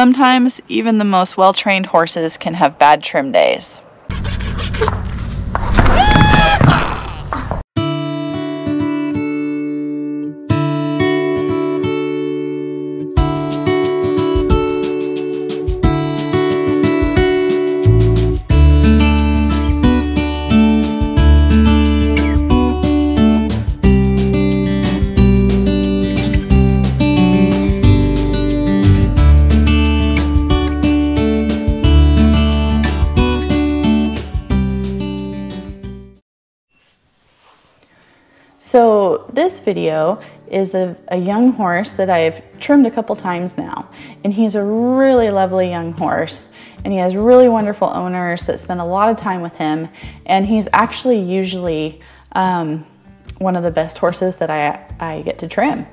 Sometimes even the most well-trained horses can have bad trim days. This video is a, a, young horse that I've trimmed a couple times now. And he's a really lovely young horse. And he has really wonderful owners that spend a lot of time with him. And he's actually usually um, one of the best horses that I, I get to trim.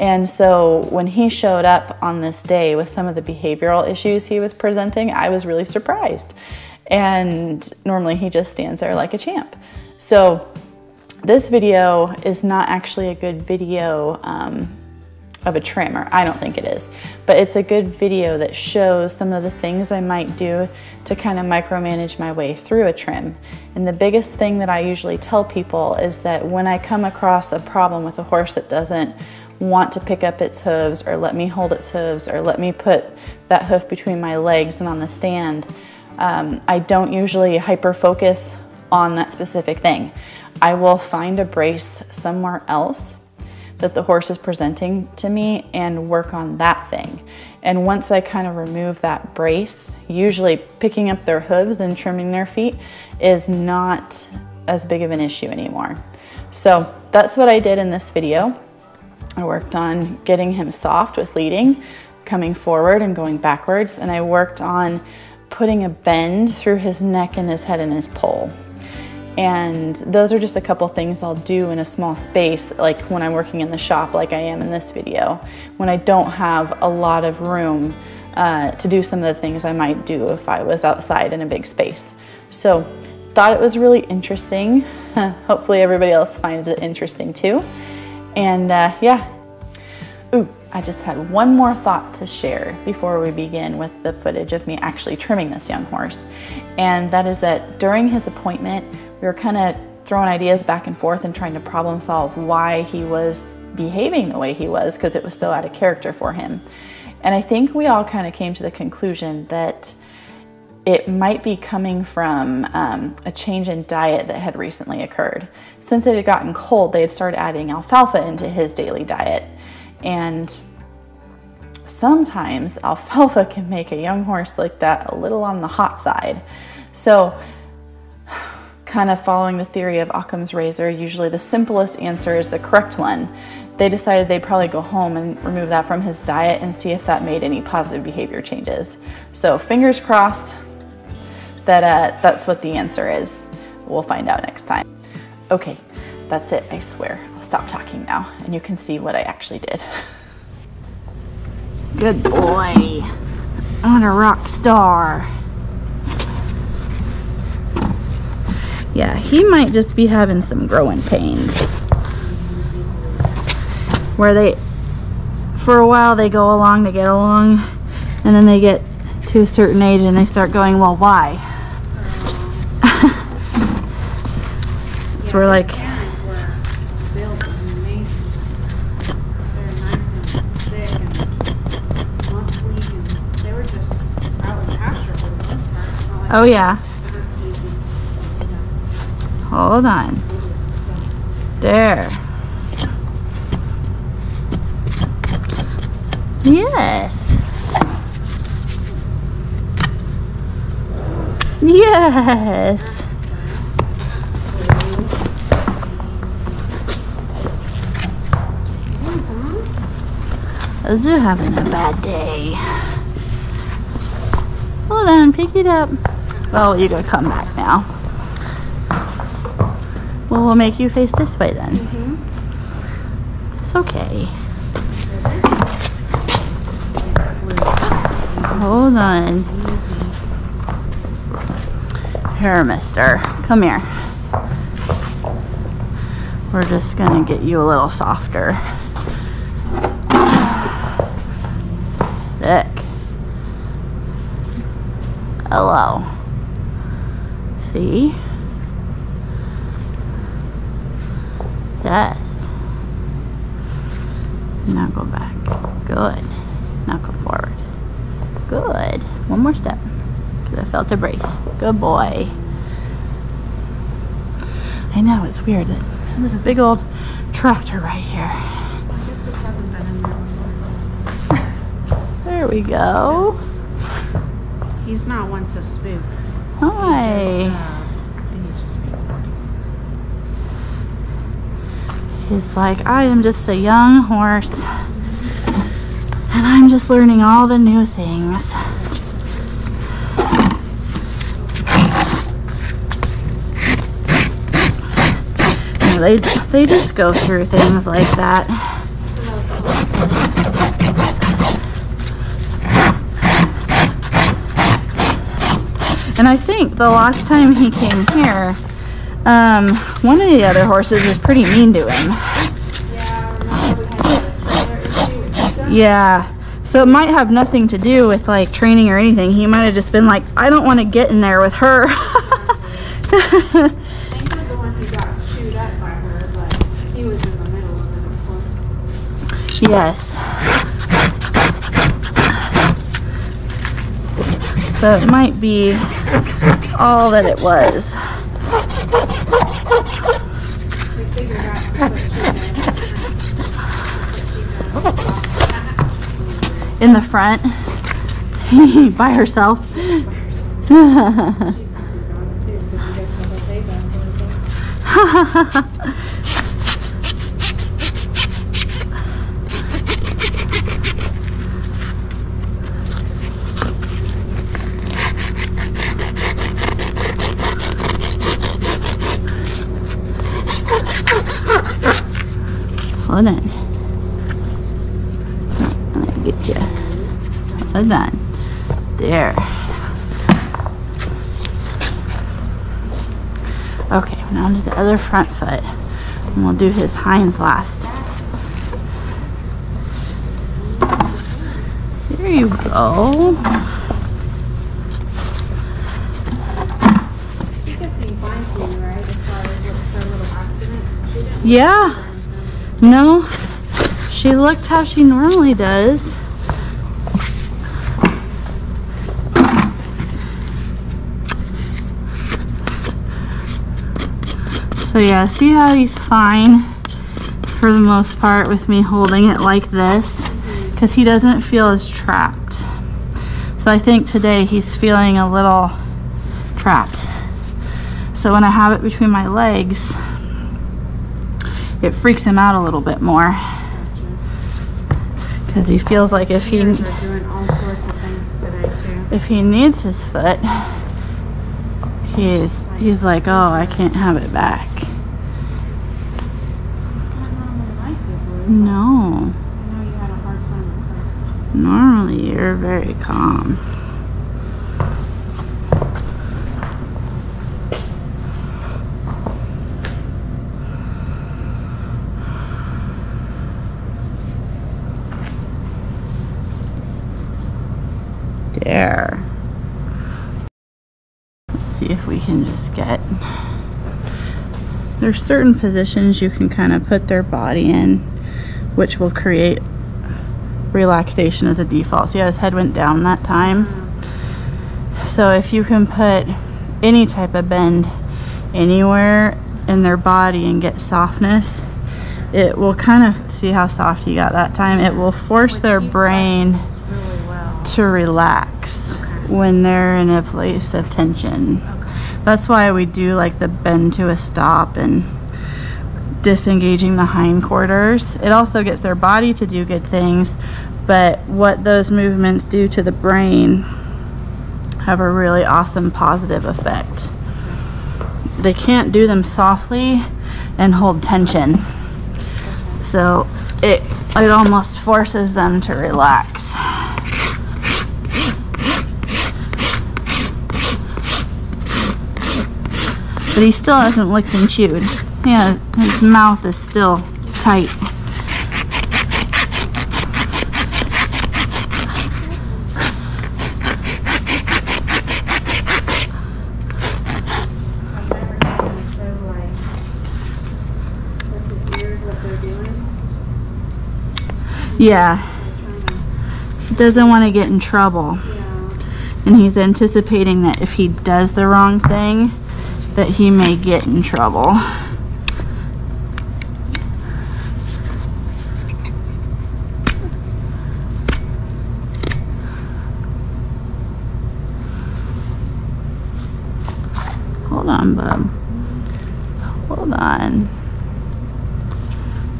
And so when he showed up on this day with some of the behavioral issues he was presenting, I was really surprised. And normally he just stands there like a champ. So this video is not actually a good video um, of a trimmer. I don't think it is, but it's a good video that shows some of the things I might do to kind of micromanage my way through a trim. And the biggest thing that I usually tell people is that when I come across a problem with a horse that doesn't want to pick up its hooves or let me hold its hooves or let me put that hoof between my legs and on the stand, um, I don't usually hyper focus on that specific thing. I will find a brace somewhere else that the horse is presenting to me and work on that thing. And once I kind of remove that brace, usually picking up their hooves and trimming their feet is not as big of an issue anymore. So that's what I did in this video. I worked on getting him soft with leading, coming forward and going backwards, and I worked on putting a bend through his neck and his head and his poll. And those are just a couple things I'll do in a small space, like when I'm working in the shop, like I am in this video, when I don't have a lot of room uh, to do some of the things I might do if I was outside in a big space. So thought it was really interesting. Hopefully everybody else finds it interesting too. And uh, yeah, ooh, I just had one more thought to share before we begin with the footage of me actually trimming this young horse. And that is that during his appointment, we were kind of throwing ideas back and forth and trying to problem solve why he was behaving the way he was because it was so out of character for him. And I think we all kind of came to the conclusion that it might be coming from um, a change in diet that had recently occurred. Since it had gotten cold, they had started adding alfalfa into his daily diet. And sometimes alfalfa can make a young horse like that a little on the hot side. So kind of following the theory of Occam's razor, usually the simplest answer is the correct one. They decided they'd probably go home and remove that from his diet and see if that made any positive behavior changes. So fingers crossed that uh, that's what the answer is. We'll find out next time. Okay, that's it, I swear. I'll stop talking now and you can see what I actually did. Good boy. On a rock star. Yeah, he might just be having some growing pains. Where they, for a while they go along to get along, and then they get to a certain age and they start going, well, why? so we're like, Oh yeah. Hold on. There. Yes. Yes. They're having a bad day. Hold on, pick it up. Oh, you gotta come back now. Well, make you face this way then. Mm -hmm. It's okay. Hold on. Here, mister. Come here. We're just gonna get you a little softer. Look. Hello. See? Yes. Now go back. Good. Now come forward. Good. One more step. I felt a brace. Good boy. I know, it's weird. There's a big old tractor right here. I guess this hasn't been in there. There we go. He's not one to spook. Hi. Uh, He just, uh, I think he's just being horny. He's like, I am just a young horse. And I'm just learning all the new things. They, they just go through things like that. And I think the last time he came here, um, one of the other horses was pretty mean to him. Yeah. So it might have nothing to do with like training or anything. He might have just been like, I don't want to get in there with her. Yes. So it might be all that it was. In the front. By herself. She's happy about it too, because you guys have a day back for herself. Hold on. I'm gonna get you. Hold on. There. Okay, now to the other front foot. And we'll do his hinds last. There you go. Chica seemed fine to you, right? As far as with her little accident? She didn't Yeah. No. She looked how she normally does. So yeah, see how he's fine for the most part with me holding it like this because he doesn't feel as trapped. So I think today he's feeling a little trapped. So when I have it between my legs, it freaks him out a little bit more because he feels like if he doing all sorts of things today too. if he needs his foot he's he's like oh I can't have it back It's not normally like it, Blue. no I know you had a hard time with her. so- normally you're very calm there Let's see if get there's certain positions you can kind of put their body in which will create relaxation as a default see how his head went down that time so if you can put any type of bend anywhere in their body and get softness it will kind of see how soft he got that time it will force Which their brain really well. to relax Okay. when they're in a place of tension Okay. That's why we do like the bend to a stop and disengaging the hindquarters. It also gets their body to do good things, but what those movements do to the brain have a really awesome positive effect. They can't do them softly and hold tension. So it it almost forces them to relax. But he still hasn't licked and chewed. Yeah, his mouth is still tight. Yeah. Doesn't want to get in trouble. Yeah. And he's anticipating that if he does the wrong thing, that he may get in trouble. Hold on, bub. Hold on.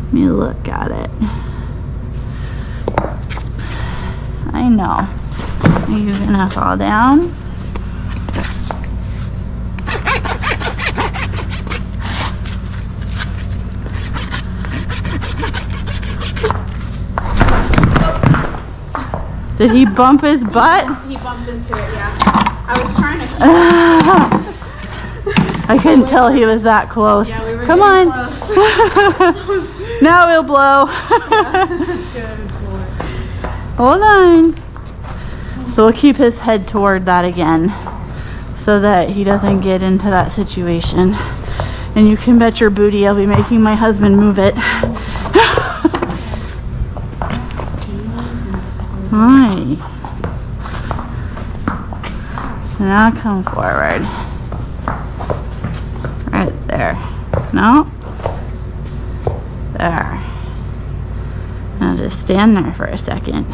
Let me look at it. I know. Are you gonna fall down? Did he bump his butt? He bumped into it, yeah. I was trying to I couldn't tell he was that close. Yeah, we were Come on. close. now he'll blow. Good boy. Hold on. So we'll keep his head toward that again so that he doesn't get into that situation. And you can bet your booty I'll be making my husband move it. Hi. Now come forward. Right there. No? There. Now just stand there for a second.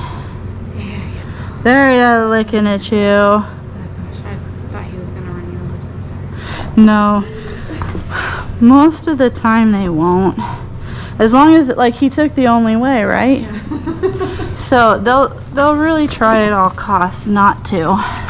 There, yeah, looking at you. Gosh, I thought he was gonna run you over, so I'm sorry. No. Most of the time they won't. As long as like he took the only way, right? So they'll they'll really try at all costs not to.